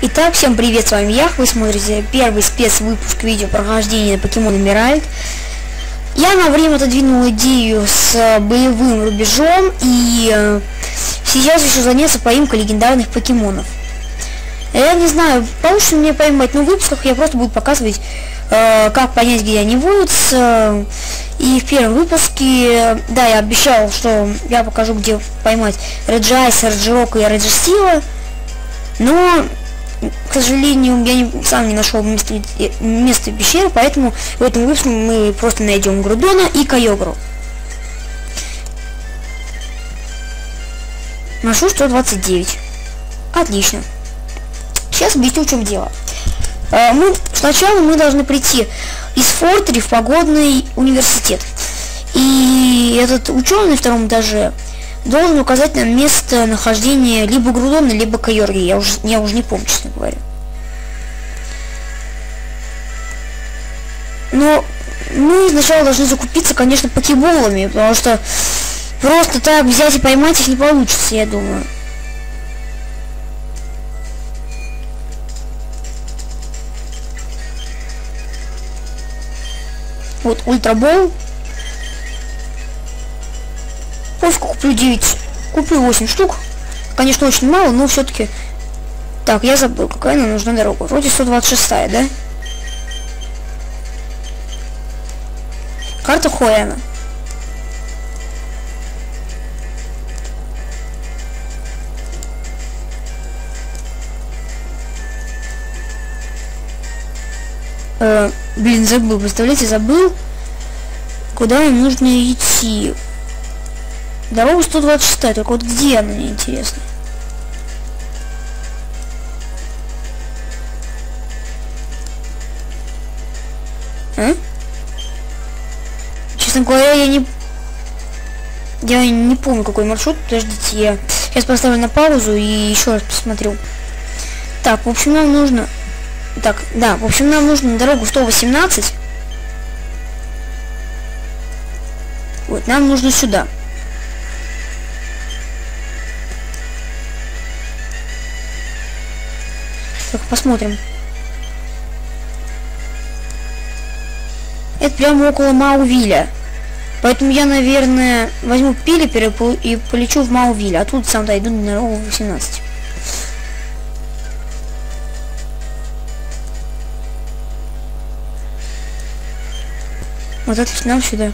Итак, всем привет, с вами я, вы смотрите первый спецвыпуск видео прохождения Покемон Эмеральд. Я на время отодвинул идею с э, боевым рубежом и э, сейчас еще заняться поимкой легендарных покемонов. Я не знаю, получится мне поймать, но в выпусках я просто буду показывать, э, как понять, где они водятся. И в первом выпуске, да, я обещал, что я покажу, где поймать Реджайса, Реджирока и Реджистила. Но к сожалению, я не, сам не нашел место, место пещеры, поэтому в этом выпуске мы просто найдем Грудона и Кайогру. Ношу 129. Отлично. Сейчас объясню, в чем дело. А, мы, сначала мы должны прийти из Фортери в погодный университет. И этот ученый на втором этаже должен указать нам место нахождения либо Грудона, либо Кайорги. Я уже, я уже не помню, честно говоря. Но мы сначала должны закупиться, конечно, покеболами, потому что просто так взять и поймать их не получится, я думаю. Вот ультрабол Пофиг, куплю 9. Куплю 8 штук. Конечно, очень мало, но все-таки... Так, я забыл, какая нам нужна дорога. Вроде 126, да? Карта Хояна. Э, блин, забыл, представляете, забыл, куда нам нужно идти. Дорога 126, только вот где она, мне интересно. А? Честно говоря, я не... Я не помню, какой маршрут. Подождите, я сейчас поставлю на паузу и еще раз посмотрю. Так, в общем, нам нужно... Так, да, в общем, нам нужно на дорогу 118. Вот, нам нужно сюда. Так, посмотрим. Это прямо около Маувиля. Поэтому я, наверное, возьму Пилипер и полечу в Маувиль. А тут сам дойду на дорогу 18. Вот это нам сюда.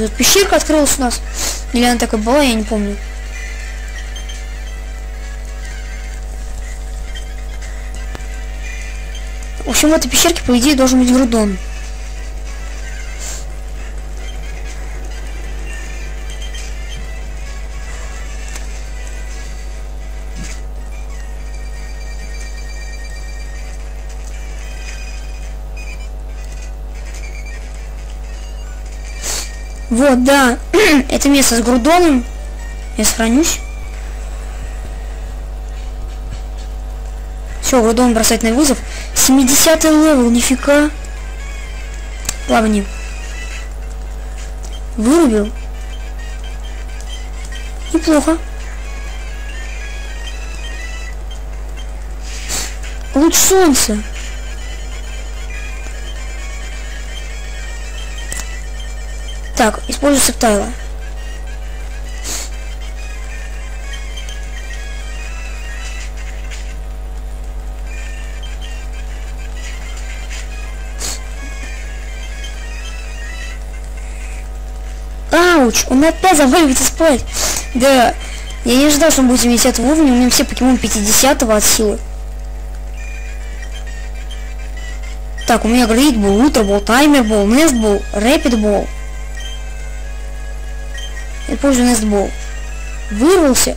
О, тут пещерка открылась у нас. Или она такая была, я не помню. В общем, в этой пещерке, по идее, должен быть грудон. Вот, да. Это место с грудоном. Я сохранюсь. Все, грудон бросает нам вызов. 70 level, нифига. Плавни. Вырубил. Неплохо. Луч солнца. Так, использую септайла. Ауч, он опять заваливается спать. Да, я не ожидал, что он будет 70 уровня, у меня все покемон 50 от силы. Так, у меня Great был, Ультра был, Таймер был, Nest был, Repeat был. Я позже Nest Ball. Вырвался.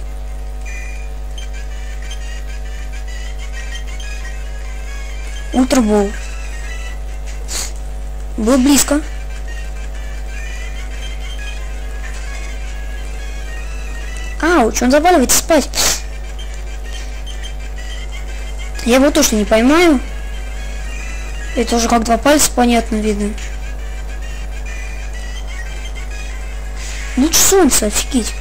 Ultra Ball. Было близко. Ouch, он заваливается спать. Я его точно не поймаю. Это уже как два пальца, понятно, видно. Луч солнца, офигеть.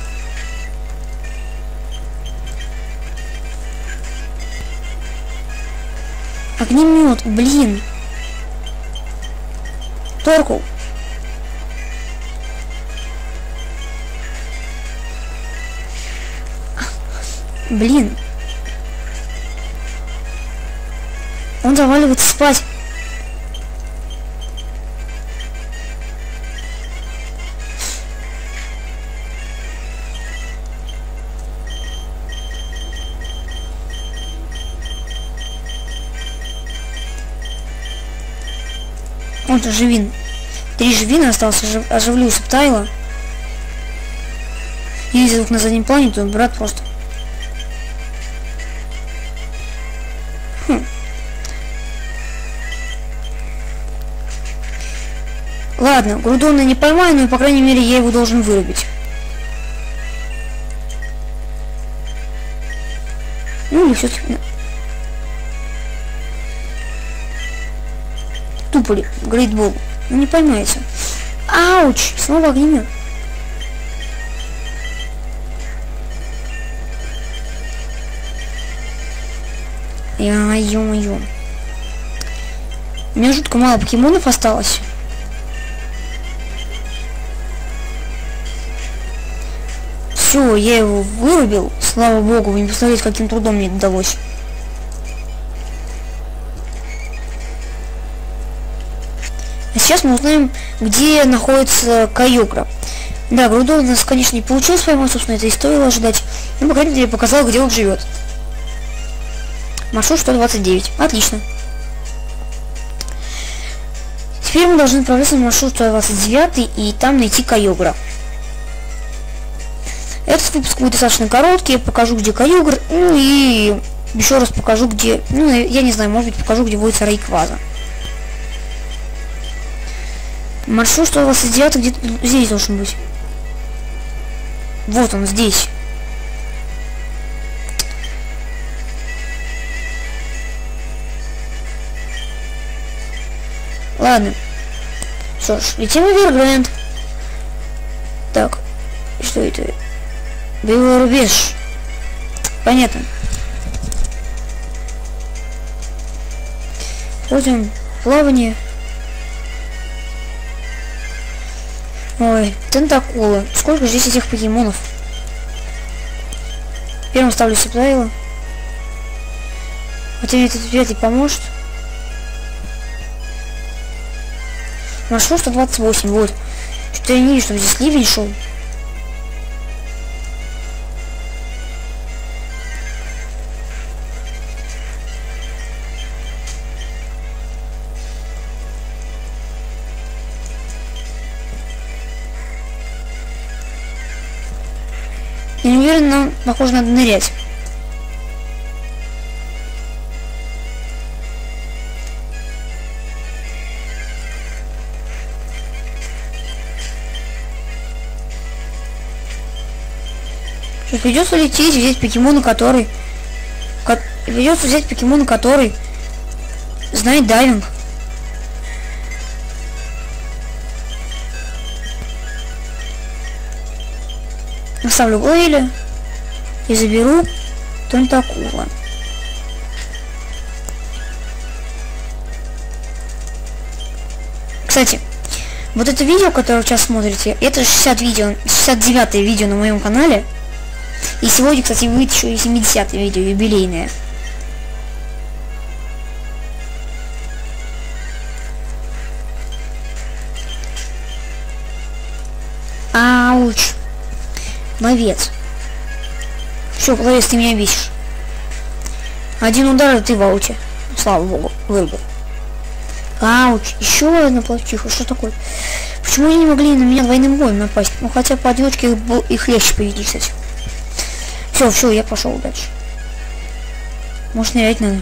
Огнемет, блин. Торкул. Блин. Он заваливается спать. Же живин. Три живина остался, ожив... оживлю субтайла. Есть звук на заднем плане, то брат просто Ладно, Грудона не поймаю, но по крайней мере я его должен вырубить. Ну или все-таки... Тупо ли? Грейтбол. Ну не поймаете. Ауч! Снова огнемет. Я, ё-моё. У меня жутко мало покемонов осталось. Все, я его вырубил. Слава богу, вы не представляете, каким трудом мне это удалось. Сейчас мы узнаем, где находится Каюкра. Да, Грудо у нас, конечно, не получилось поймать, собственно, это и стоило ожидать. Ну, по крайней мере, показал, где он живет. Маршрут 129. Отлично. Теперь мы должны отправиться на маршрут 129 и там найти Кайогра. Этот выпуск будет достаточно короткий, я покажу, где Каюгр, ну и еще раз покажу, где, ну, я не знаю, может быть, покажу, где водится Рейкваза. Маршрут 129 где-то здесь должен быть. Вот он, здесь. Ладно. Что ж, летим в Эвергрэнд. Так, что это? Боевой рубеж. Понятно. Ходим плавание. Ой, тентакулы. Сколько здесь этих покемонов? Первым ставлю Септайла. Хотя мне этот вряд ли поможет. Маршрут 128, вот. Что-то я не вижу, чтобы здесь ливень шел. Не уверен, но похоже надо нырять. Придется лететь, взять покемона, который... Ко... Придется взять покемона, который знает дайвинг. Оставлю Глейля и заберу Тонтакула. Кстати, вот это видео, которое вы сейчас смотрите, это 60 видео, 69 видео на моем канале. И сегодня, кстати, будет еще и 70 видео, юбилейное. Ловец. Все, ловец, ты меня бесишь. Один удар, и ты в ауте. Слава богу, вырубил. Ауч, еще одна плавчиха, что такое? Почему они не могли на меня двойным боем напасть? Ну хотя по одиночке их, был, их легче победить, кстати. Все, все, я пошел дальше. Может нырять надо.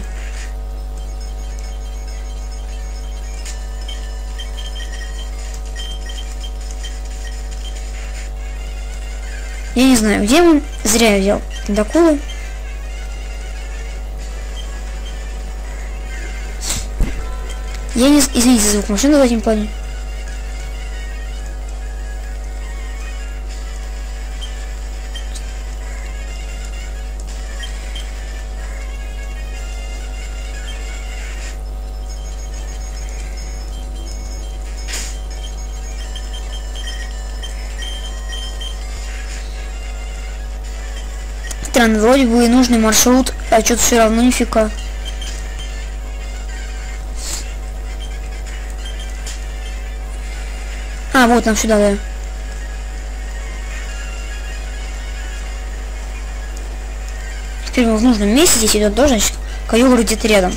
Я не знаю, где он. Зря я взял тентакулы. Я не... Извините за звук машины в этом плане. Странно, вроде бы и нужный маршрут, а что-то все равно нифига. А, вот нам сюда, да. Теперь мы в нужном месте, здесь идет значит, Каюгра где-то рядом.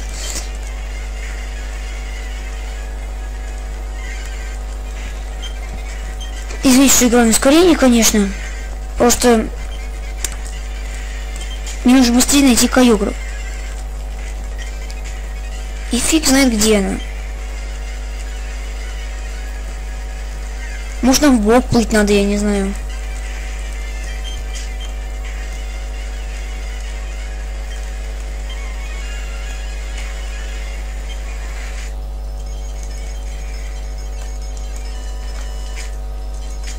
Извините, что играю на ускорении, конечно. Просто мне нужно быстрее найти Каюгру. И фиг знает, где она. Может нам в бок плыть надо, я не знаю.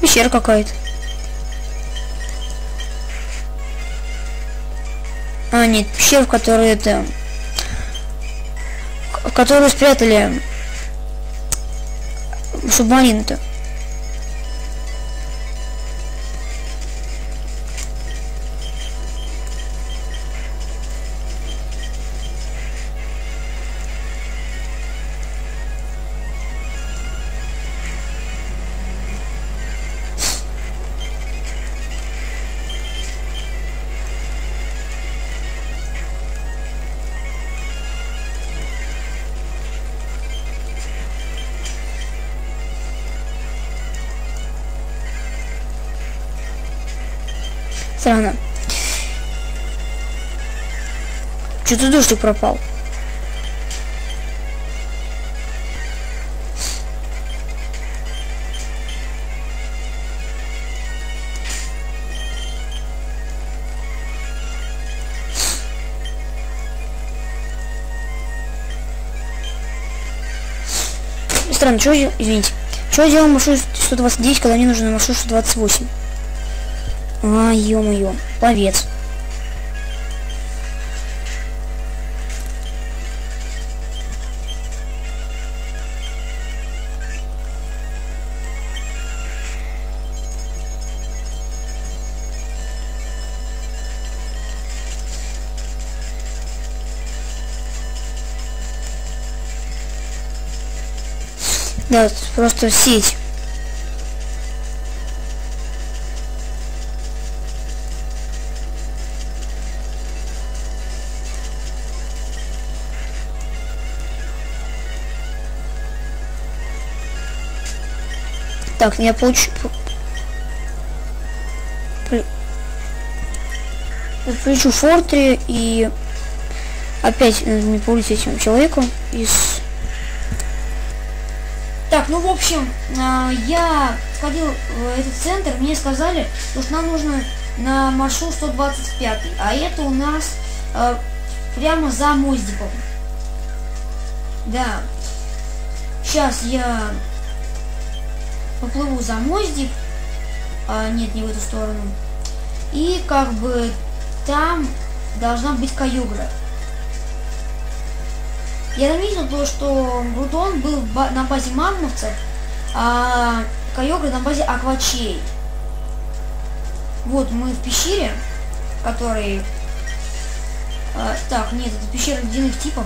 Пещера какая-то. А, пещера, в которой это... В которую спрятали субмарину-то. Странно. Что-то дождик пропал. Странно, что, извините, что я делал маршрут 129, когда мне нужен маршрут 128? А, ё-моё, пловец. Да, просто сеть. Так, я получу... Включу фортри и опять надо мне полететь этому человеку из... Так, ну в общем, а, я сходил в этот центр, мне сказали, что нам нужно на маршрут 125, а это у нас э, прямо за моздиком. Да. Сейчас я поплыву за моздик. А, нет, не в эту сторону. И как бы там должна быть каюгра. Я заметил то, что Грудон был на базе маммовцев, а Кайогра на базе аквачей. Вот мы в пещере, который... А, так, нет, это пещера ледяных типов.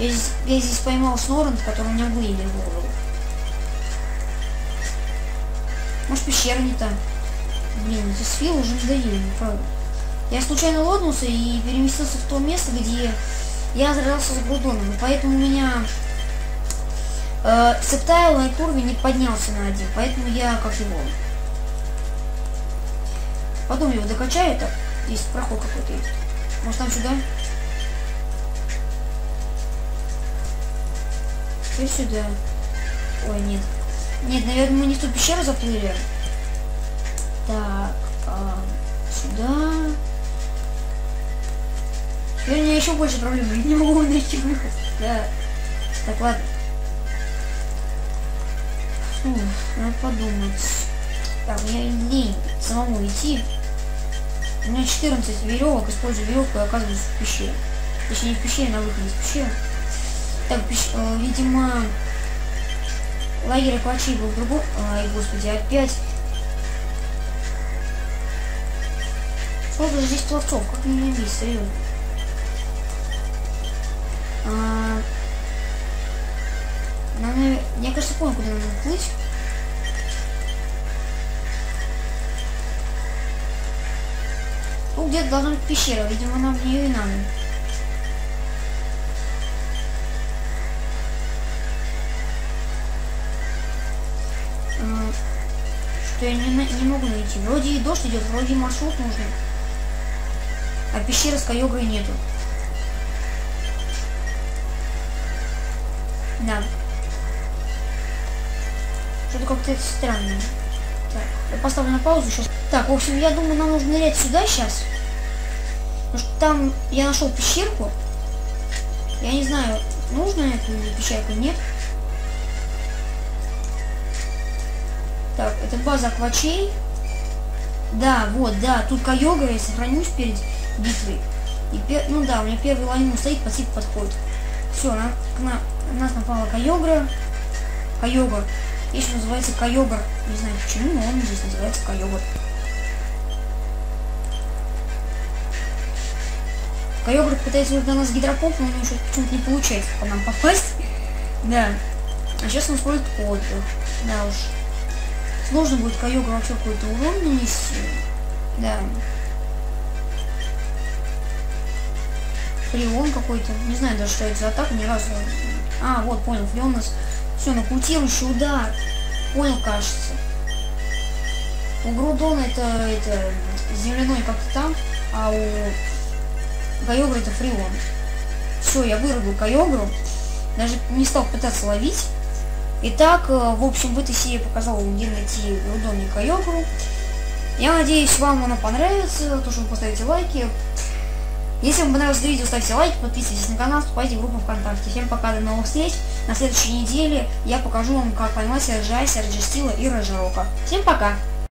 Я здесь, я здесь поймал Сноррент, который у меня выели Может пещера не там. Блин, эти сфил уже надоели, правда. Я случайно лоднулся и переместился в то место, где я сражался с Грудоном. Поэтому у меня э, септайл на уровень не поднялся на один. Поэтому я как его. Потом его докачаю так. Здесь проход какой-то есть. Может там сюда? Теперь сюда. Ой, нет. Нет, наверное, мы не в ту пещеру заплыли. Так, а, сюда. Теперь у меня еще больше проблем. Я не могу найти выход. Да. Так, ладно. Фу, надо подумать. Так, мне лень самому идти. У меня 14 веревок, использую веревку и оказываюсь в пещере. Точнее, не в пещере, на выходе из пещеры. Так, пещ... э, видимо, лагерь Аквачи был в другом... Ай, господи, опять... Же здесь пловцов? Как меня здесь, серьезно? А... Надо, я, кажется, понял, куда надо плыть. Тут где-то должна быть пещера, видимо, нам в нее и надо. Что я не, не могу найти. Вроде и дождь идет, вроде маршрут нужен. А пещеры с Кайогой нету. Да. Что-то как-то это странно. Так, я поставлю на паузу сейчас. Так, в общем, я думаю, нам нужно нырять сюда сейчас. Потому что там я нашел пещерку. Я не знаю, нужно эту пещерку, нет. Так, это база аквачей. Да, вот, да, тут Кайога, я сохранюсь перед битвой. И пер... Ну да, у меня первый лайн стоит, типу подходит. Все, на, на, нас напала Кайогра. Кайога. Еще называется Кайогар. Не знаю почему, но он здесь называется Кайогар. Кайогар пытается вот на нас гидропомп, но у него почему-то не получается по нам попасть. Да. А сейчас он использует отдых. Да уж. Сложно будет Кайога вообще какой-то урон нанести. Да. Фреон какой-то. Не знаю даже, что это за атака, ни разу. А, вот, понял, Фреон у нас... Все, нокаутирующий удар. Понял, кажется. У Грудона это, это земляной как-то там, а у Кайогра это Фреон. Все, я вырубил Кайогру. Даже не стал пытаться ловить. Итак, э, в общем, в этой серии показал, где найти Рудон и Кайокру. Я надеюсь, вам оно понравится, то, что вы поставите лайки. Если вам понравилось видео, ставьте лайки, подписывайтесь на канал, вступайте в группу ВКонтакте. Всем пока, до новых встреч. На следующей неделе я покажу вам, как поймать Джайса, Раджастила и Рожерока. Всем пока!